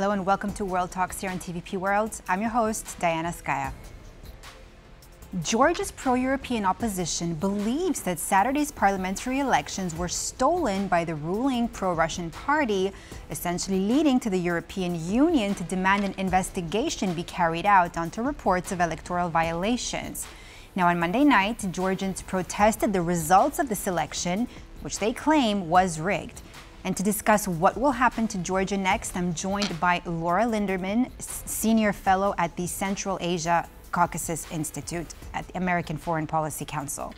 Hello and welcome to World Talks here on TVP World. I'm your host, Diana Skaya. Georgia's pro European opposition believes that Saturday's parliamentary elections were stolen by the ruling pro Russian party, essentially leading to the European Union to demand an investigation be carried out onto reports of electoral violations. Now, on Monday night, Georgians protested the results of this election, which they claim was rigged. And to discuss what will happen to Georgia next, I'm joined by Laura Linderman, Senior Fellow at the Central Asia Caucasus Institute at the American Foreign Policy Council.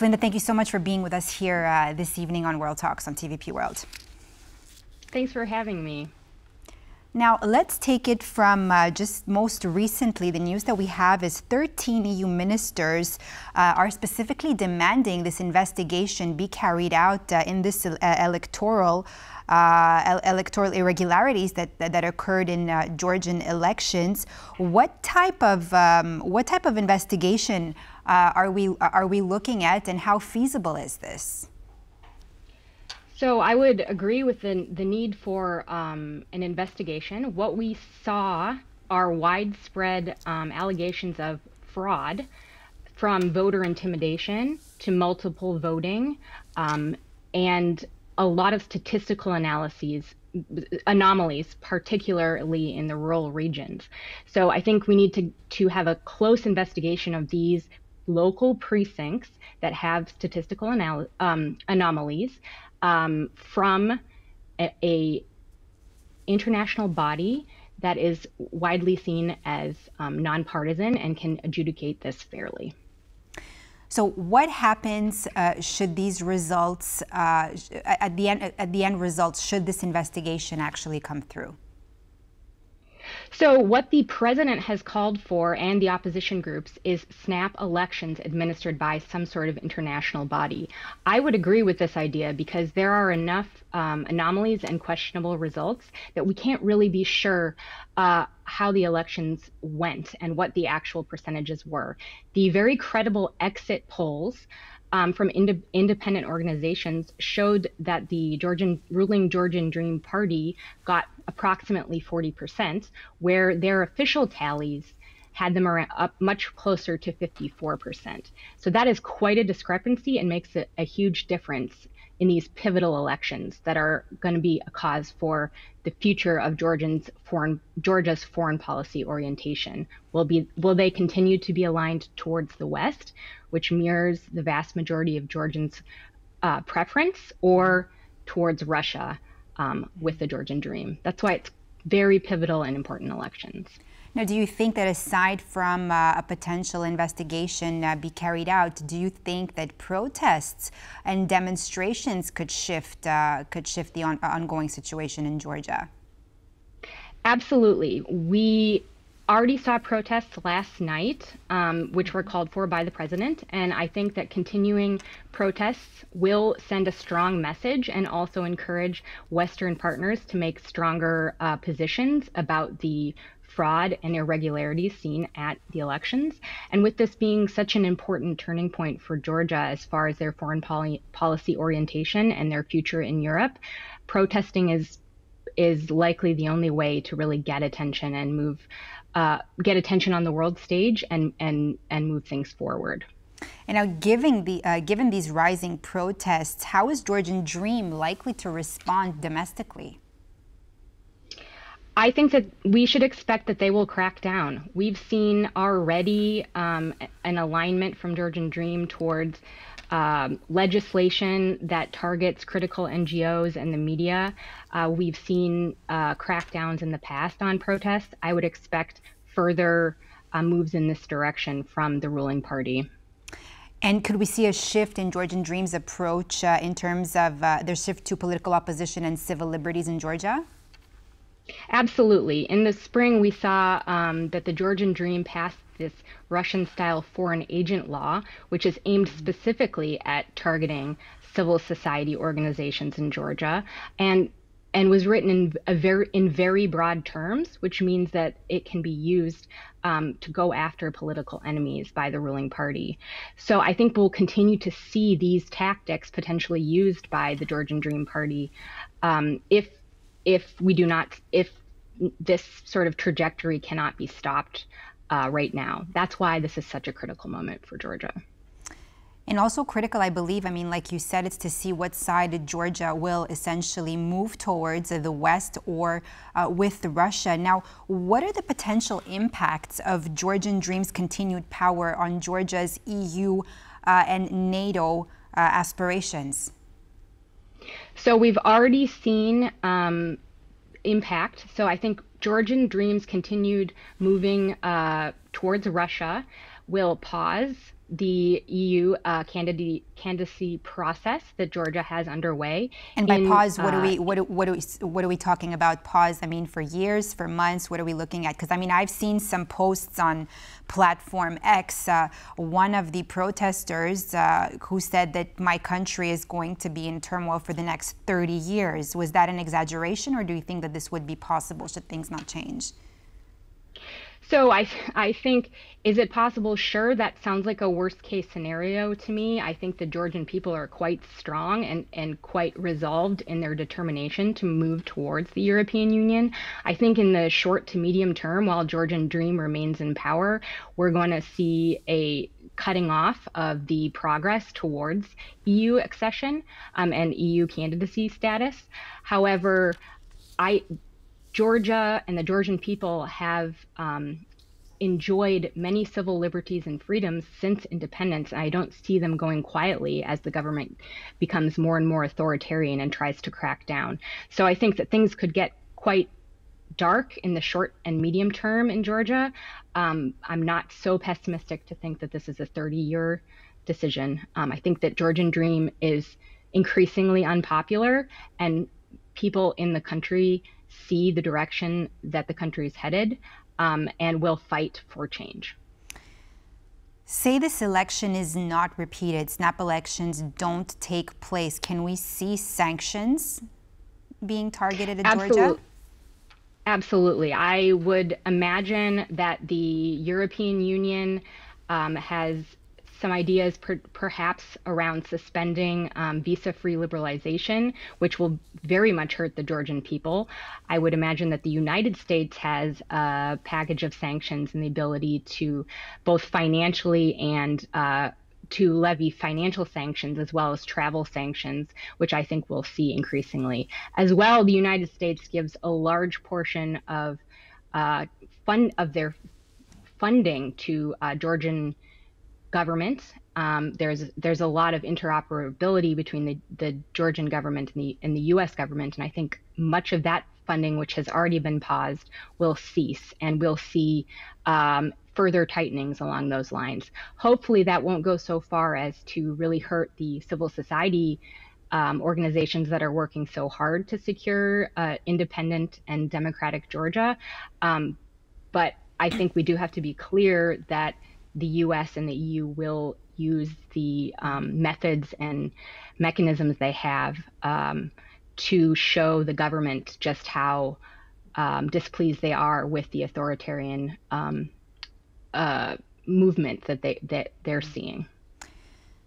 Linda, thank you so much for being with us here uh, this evening on World Talks on TVP World. Thanks for having me. Now, let's take it from uh, just most recently. The news that we have is 13 EU ministers uh, are specifically demanding this investigation be carried out uh, in this uh, electoral uh, electoral irregularities that, that, that occurred in uh, Georgian elections. What type of um, what type of investigation are we are we looking at, and how feasible is this? So I would agree with the the need for um, an investigation. What we saw are widespread um, allegations of fraud, from voter intimidation to multiple voting, um, and a lot of statistical analyses anomalies, particularly in the rural regions. So I think we need to, to have a close investigation of these local precincts that have statistical um, anomalies um, from a, a, international body that is widely seen as um, nonpartisan and can adjudicate this fairly. So, what happens uh, should these results, uh, at the end, at the end results, should this investigation actually come through? So, what the president has called for and the opposition groups is snap elections administered by some sort of international body. I would agree with this idea because there are enough um, anomalies and questionable results that we can't really be sure uh, how the elections went and what the actual percentages were. The very credible exit polls um, from ind- independent organizations showed that the Georgian ruling Georgian Dream Party got approximately 40%, where their official tallies had them around, up much closer to 54%. So that is quite a discrepancy and makes it a huge difference in these pivotal elections that are going to be a cause for the future of Georgians foreign Georgia's foreign policy orientation. Will be will they continue to be aligned towards the West, which mirrors the vast majority of Georgians' uh, preference, or towards Russia um, with the Georgian Dream? That's why it's very pivotal and important elections. Now, do you think that aside from uh, a potential investigation uh, be carried out, do you think that protests and demonstrations could shift uh, could shift the on ongoing situation in Georgia? Absolutely. We already saw protests last night, um, which were called for by the president. And I think that continuing protests will send a strong message and also encourage Western partners to make stronger uh, positions about the fraud and irregularities seen at the elections. And with this being such an important turning point for Georgia as far as their foreign poly- policy orientation and their future in Europe, protesting is is likely the only way to really get attention and move uh, get attention on the world stage and and and move things forward. And now, given the uh, given these rising protests, how is Georgian Dream likely to respond domestically? I think that we should expect that they will crack down. We've seen already um, an alignment from Georgian Dream towards um, legislation that targets critical NGOs and the media. Uh, we've seen uh, crackdowns in the past on protests. I would expect further uh, moves in this direction from the ruling party. And could we see a shift in Georgian Dream's approach uh, in terms of uh, their shift to political opposition and civil liberties in Georgia? Absolutely. In the spring, we saw um, that the Georgian Dream passed this Russian style foreign agent law, which is aimed specifically at targeting civil society organizations in Georgia. And and was written in a very in very broad terms, which means that it can be used um, to go after political enemies by the ruling party. So I think we'll continue to see these tactics potentially used by the Georgian Dream Party um, if if we do not, if this sort of trajectory cannot be stopped uh, right now. That's why this is such a critical moment for Georgia. And also critical, I believe, I mean, like you said, it's to see what side Georgia will essentially move towards, uh, the West or uh, with Russia. Now, what are the potential impacts of Georgian Dream's continued power on Georgia's EU uh, and NATO uh, aspirations? So we've already seen um, impact. So I think Georgian Dream's continued moving uh, towards Russia will pause the EU uh, candidacy, candidacy process that Georgia has underway. And by in, pause, what uh, are we what what are we what are we talking about? Pause. I mean, for years, for months. What are we looking at? Because I mean, I've seen some posts on platform X. Uh, one of the protesters uh, who said that my country is going to be in turmoil for the next 30 years. Was that an exaggeration, or do you think that this would be possible should things not change? So I, I think, is it possible? Sure, that sounds like a worst case scenario to me. I think the Georgian people are quite strong and, and quite resolved in their determination to move towards the European Union. I think in the short to medium term, while Georgian Dream remains in power, we're going to see a cutting off of the progress towards EU accession um, and EU candidacy status. However, I Georgia and the Georgian people have um, enjoyed many civil liberties and freedoms since independence. I don't see them going quietly as the government becomes more and more authoritarian and tries to crack down. So I think that things could get quite dark in the short and medium term in Georgia. Um, I'm not so pessimistic to think that this is a 30 year decision. Um, I think that Georgian Dream is increasingly unpopular and people in the country see the direction that the country is headed um, and will fight for change. Say this election is not repeated, snap elections don't take place. Can we see sanctions being targeted at Absolutely. Georgia? Absolutely. I would imagine that the European Union um, has some ideas per, perhaps around suspending um, visa free liberalization, which will very much hurt the Georgian people. I would imagine that the United States has a package of sanctions and the ability to both financially and uh, to levy financial sanctions as well as travel sanctions, which I think we'll see increasingly. As well, the United States gives a large portion of uh, fund of their funding to uh, Georgian government. Um, there's there's a lot of interoperability between the, the Georgian government and the and the U.S. government, and I think much of that funding, which has already been paused, will cease, and we'll see um, further tightenings along those lines. Hopefully, that won't go so far as to really hurt the civil society um, organizations that are working so hard to secure uh, independent and democratic Georgia. Um, but I think we do have to be clear that the US and the EU will use the um, methods and mechanisms they have um, to show the government just how um, displeased they are with the authoritarian um, uh, movement that they that they're seeing.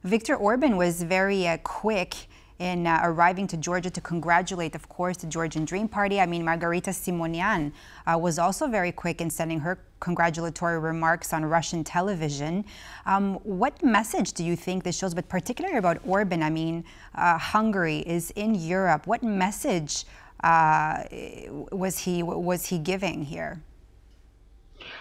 Viktor Orban was very uh, quick in uh, arriving to Georgia to congratulate, of course, the Georgian Dream Party. I mean, Margarita Simonian uh, was also very quick in sending her congratulatory remarks on Russian television. Um, what message do you think this shows, but particularly about Orban? I mean, uh, Hungary is in Europe. What message uh, was he was he giving here?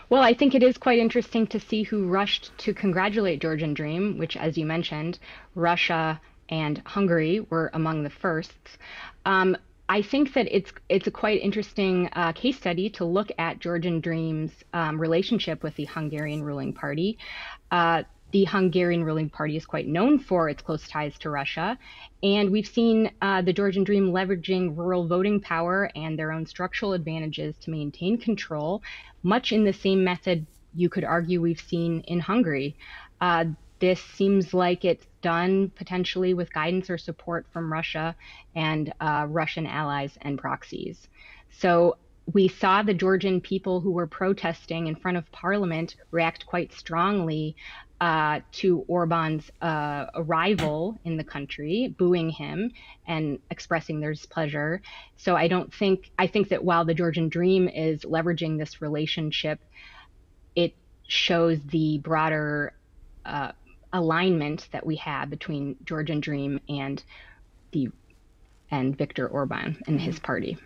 Well, I think it is quite interesting to see who rushed to congratulate Georgian Dream, which, as you mentioned, Russia, and Hungary were among the firsts. Um, I think that it's it's a quite interesting uh, case study to look at Georgian Dream's um, relationship with the Hungarian ruling party. Uh, the Hungarian ruling party is quite known for its close ties to Russia, and we've seen uh, the Georgian Dream leveraging rural voting power and their own structural advantages to maintain control, much in the same method you could argue we've seen in Hungary. This seems like it's done potentially with guidance or support from Russia and uh, Russian allies and proxies. So we saw the Georgian people who were protesting in front of parliament react quite strongly uh, to Orban's uh, arrival in the country, booing him and expressing their displeasure. So I don't think I think that while the Georgian Dream is leveraging this relationship, it shows the broader uh, alignment that we have between Georgian Dream and the and Viktor Orban and his party.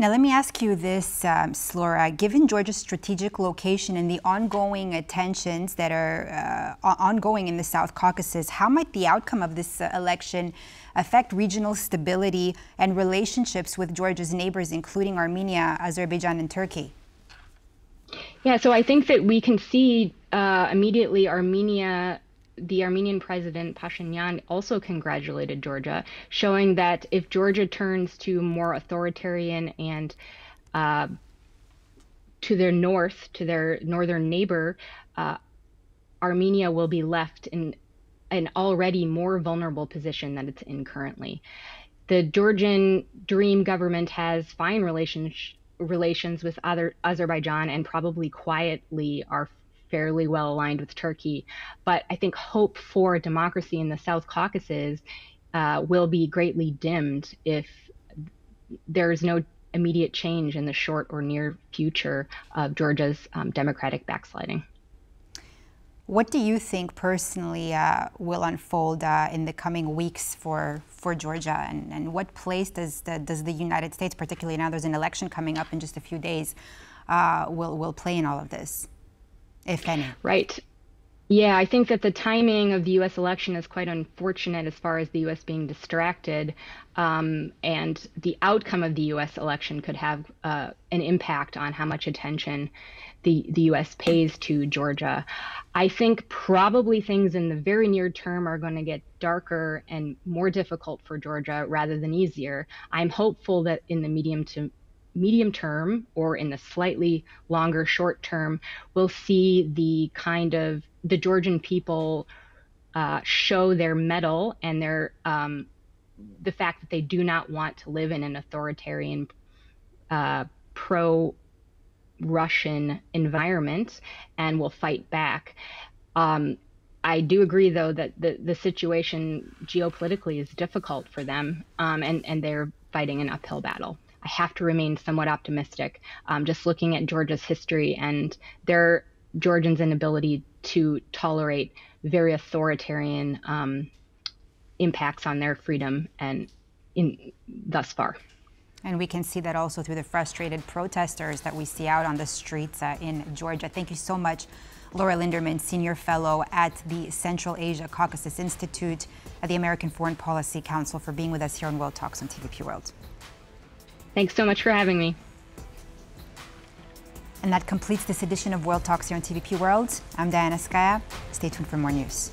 Now, let me ask you this, um, Slora. Given Georgia's strategic location and the ongoing tensions that are uh, ongoing in the South Caucasus, how might the outcome of this uh, election affect regional stability and relationships with Georgia's neighbors, including Armenia, Azerbaijan, and Turkey? Yeah, so I think that we can see uh, immediately Armenia the Armenian president Pashinyan also congratulated Georgia, showing that if Georgia turns to more authoritarian and uh, to their north, to their northern neighbor, uh, Armenia will be left in an already more vulnerable position than it's in currently. The Georgian Dream government has fine relations relations with other Azerbaijan and probably quietly are fairly well aligned with Turkey. But I think hope for democracy in the South Caucasus uh, will be greatly dimmed if there's no immediate change in the short or near future of Georgia's um, democratic backsliding. What do you think personally uh, will unfold uh, in the coming weeks for, for Georgia? And, and what place does the, does the United States, particularly now there's an election coming up in just a few days, uh, will, will play in all of this? If any. Right. Yeah, I think that the timing of the U.S. election is quite unfortunate as far as the U.S. being distracted, um, and the outcome of the U.S. election could have uh, an impact on how much attention the the U.S. pays to Georgia. I think probably things in the very near term are going to get darker and more difficult for Georgia rather than easier. I'm hopeful that in the medium to medium term or in the slightly longer short term, we'll see the kind of the Georgian people uh, show their mettle and their um, the fact that they do not want to live in an authoritarian uh, pro Russian environment and will fight back. Um, I do agree, though, that the, the situation geopolitically is difficult for them, um, and, and they're fighting an uphill battle. I have to remain somewhat optimistic. Um, just looking at Georgia's history and their Georgians' inability to tolerate very authoritarian um, impacts on their freedom and in thus far. And we can see that also through the frustrated protesters that we see out on the streets uh, in Georgia. Thank you so much, Laura Linderman, Senior Fellow at the Central Asia Caucasus Institute at the American Foreign Policy Council, for being with us here on World Talks on TVP World. Thanks so much for having me. And that completes this edition of World Talks here on TVP World. I'm Diana Skaya. Stay tuned for more news.